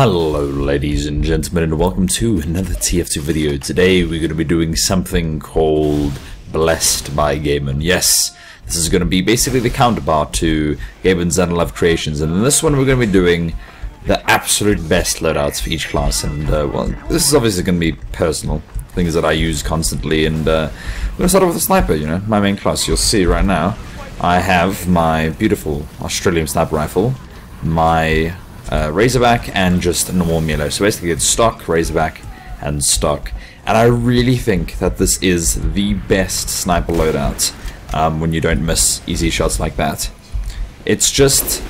Hello ladies and gentlemen and welcome to another TF2 video. Today we're going to be doing something called Blessed by Gaben. Yes, this is going to be basically the counterpart to Gaben's Unloved Creations and in this one we're going to be doing the absolute best loadouts for each class and uh, well this is obviously going to be personal things that I use constantly and uh, we're going to start off with a sniper, you know, my main class. You'll see right now I have my beautiful Australian sniper rifle, my uh, Razorback and just normal melee. So basically it's stock, Razorback, and stock. And I really think that this is the best sniper loadout um, when you don't miss easy shots like that. It's just,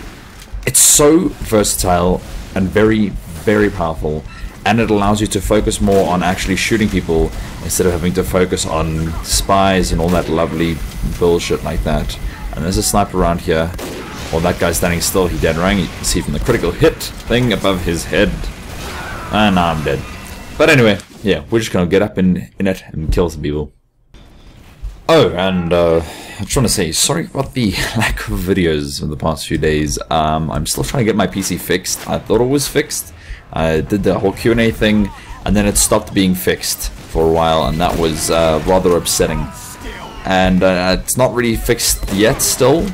it's so versatile and very, very powerful. And it allows you to focus more on actually shooting people instead of having to focus on spies and all that lovely bullshit like that. And there's a sniper around here well, that guy standing still, he dead rang. You can see from the critical hit thing above his head. And I'm dead. But anyway, yeah, we're just gonna get up in, in it and kill some people. Oh, and uh, I'm trying to say, sorry about the lack of videos in the past few days. Um, I'm still trying to get my PC fixed. I thought it was fixed. I did the whole Q&A thing, and then it stopped being fixed for a while, and that was uh, rather upsetting. And uh, it's not really fixed yet still,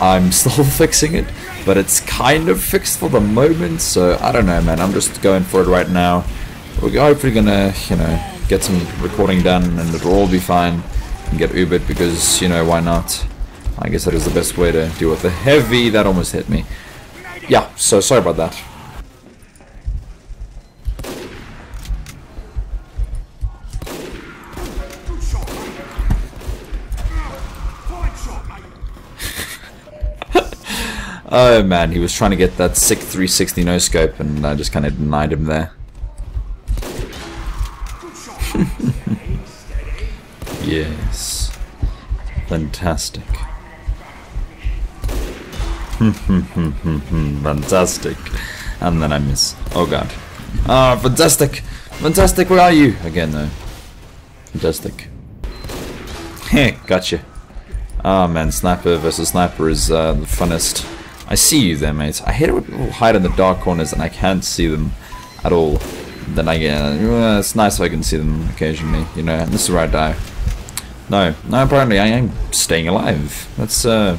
I'm still fixing it, but it's kind of fixed for the moment, so I don't know, man. I'm just going for it right now. We're hopefully gonna, you know, get some recording done and it'll all be fine and get Ubered because, you know, why not? I guess that is the best way to deal with the heavy that almost hit me. Yeah, so sorry about that. Oh man, he was trying to get that sick 360 no scope and I just kind of denied him there. yes. Fantastic. fantastic. And then I miss. Oh god. Ah, oh, fantastic! Fantastic, where are you? Again though. Fantastic. Heh, gotcha. Oh man, sniper versus sniper is uh, the funnest. I see you there, mate. I hate it when people hide in the dark corners and I can't see them at all. Then I get, uh, it's nice if I can see them occasionally, you know, and this is where I die. No, no, apparently I am staying alive. That's, uh,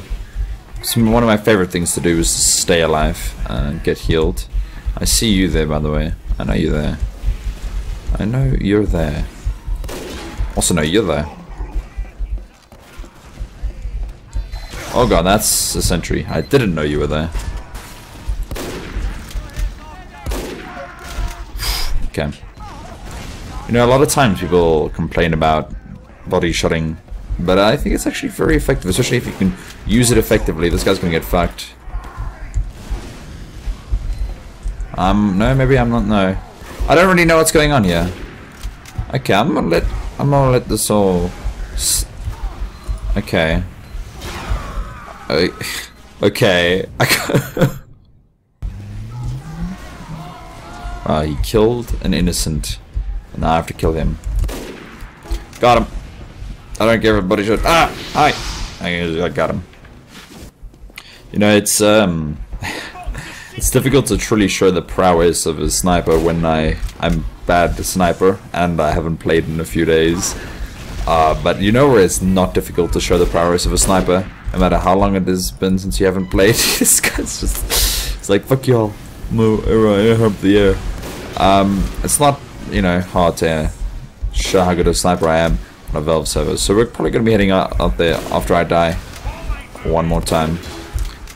one of my favorite things to do is to stay alive and get healed. I see you there, by the way. I know you're there. I know you're there. Also know you're there. Oh god, that's a sentry. I didn't know you were there. okay. You know, a lot of times people complain about body shotting, but I think it's actually very effective, especially if you can use it effectively. This guy's gonna get fucked. Um, no, maybe I'm not, no. I don't really know what's going on here. Okay, I'm gonna let, I'm gonna let this all... Okay. Uh, okay. uh, he killed an innocent. And I have to kill him. Got him. I don't care if everybody should. Ah! Hi! I got him. You know, it's, um... it's difficult to truly show the prowess of a sniper when I, I'm bad at sniper and I haven't played in a few days. Uh, but you know where it's not difficult to show the prowess of a sniper? No matter how long it has been since you haven't played, this guy's just... It's like, fuck y'all. Move, air up the air. Um, it's not, you know, hard to show how good a sniper I am on a Valve server. So we're probably going to be heading out, out there after I die one more time.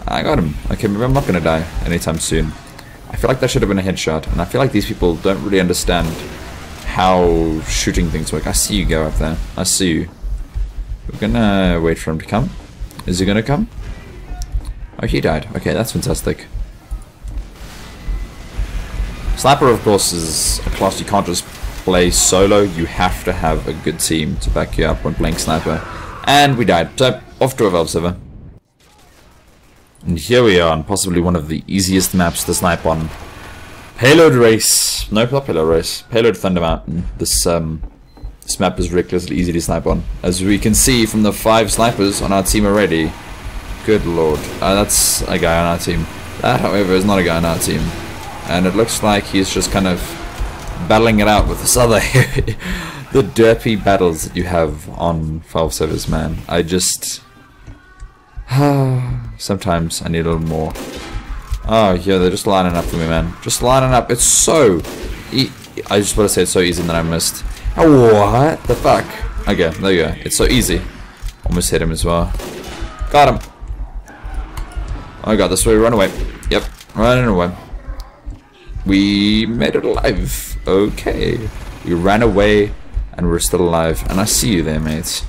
I got him. Okay, maybe I'm not going to die anytime soon. I feel like that should have been a headshot, and I feel like these people don't really understand how shooting things work. I see you go up there. I see you. We're gonna wait for him to come. Is he gonna come? Oh, he died. Okay, that's fantastic. Slapper, of course, is a class you can't just play solo. You have to have a good team to back you up when playing Sniper. And we died. So, off to a Valve server. And here we are on possibly one of the easiest maps to snipe on. Payload Race. No, not Payload Race. Payload Thunder Mountain. This, um, this map is ridiculously easy to snipe on. As we can see from the five snipers on our team already. Good lord. Uh, that's a guy on our team. That, however, is not a guy on our team. and it looks like he's just kind of battling it out with this other the derpy battles that you have on Valve servers, man. I just sometimes I need a little more. Oh yeah, they're just lining up for me, man. Just lining up. It's so. E I just want to say it's so easy that I missed. Oh, what the fuck? Okay, there you go. It's so easy. Almost hit him as well. Got him. I got this way. Run away. Yep, running away. We made it alive. Okay. We ran away and we're still alive. And I see you there, mates.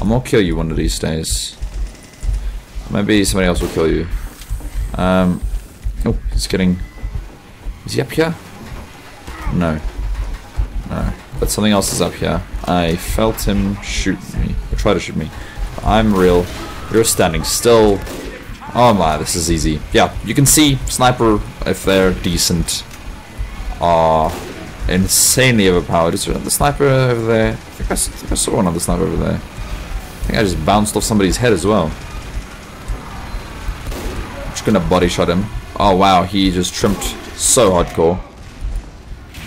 I'm gonna kill you one of these days. Maybe somebody else will kill you. Um, oh, he's getting... Is he up here? No. But something else is up here. I felt him shoot me. Or try to shoot me. I'm real. You're standing still. Oh my, this is easy. Yeah, you can see Sniper, if they're decent, are insanely overpowered. Is there another sniper over there? I think I, I, think I saw another sniper over there. I think I just bounced off somebody's head as well. I'm just gonna body shot him. Oh wow, he just trimmed so hardcore.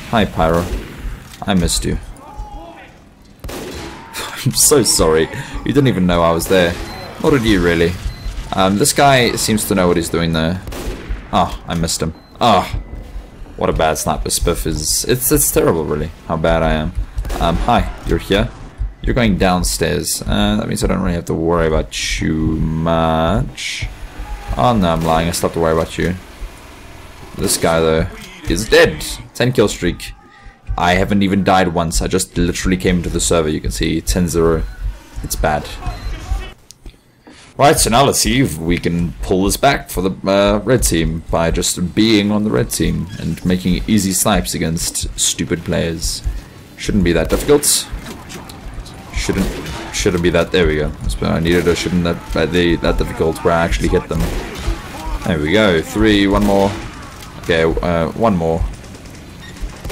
Hi Pyro. I missed you. I'm so sorry. You didn't even know I was there. Nor did you really. Um, this guy seems to know what he's doing there. Ah, oh, I missed him. Ah, oh, what a bad sniper spiff is. It's it's terrible, really, how bad I am. Um, hi, you're here. You're going downstairs. Uh, that means I don't really have to worry about you much. Oh no, I'm lying. I still have to worry about you. This guy, though, is dead. 10 kill streak. I haven't even died once. I just literally came into the server. You can see 10-0. It's bad. Right, so now let's see if we can pull this back for the uh, red team by just being on the red team and making easy snipes against stupid players. Shouldn't be that difficult. Shouldn't shouldn't be that. There we go. I needed a shouldn't that uh, the that difficult where I actually hit them. There we go. Three. One more. Okay. Uh, one more.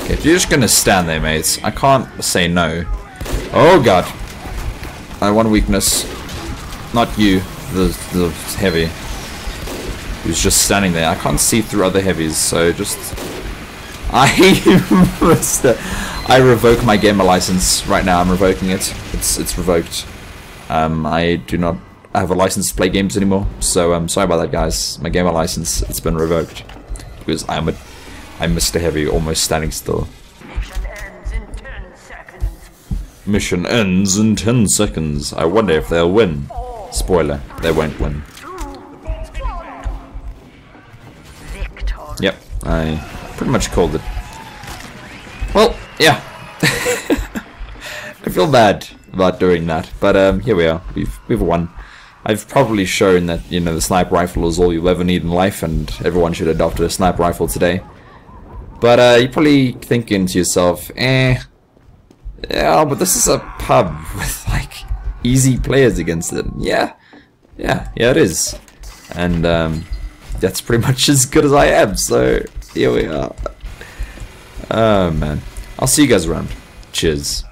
Okay, if you're just gonna stand there, mates, I can't say no. Oh god. I one weakness. Not you the, the heavy who's just standing there. I can't see through other heavies, so just... I must... I revoke my gamer license right now. I'm revoking it. It's it's revoked. Um, I do not have a license to play games anymore. So I'm um, sorry about that, guys. My gamer license it's been revoked because I'm a I'm Mr. Heavy, almost standing still. Mission ends in ten seconds. Mission ends in ten seconds. I wonder if they'll win. Spoiler, they won't win. Yep, I pretty much called it. Well, yeah. I feel bad about doing that, but um, here we are. We've we've won. I've probably shown that you know the sniper rifle is all you'll ever need in life, and everyone should adopt a sniper rifle today. But uh, you're probably thinking to yourself, eh, yeah, but this is a pub with like easy players against them. Yeah, yeah, yeah, it is. And um, that's pretty much as good as I am. So here we are. Oh man, I'll see you guys around. Cheers.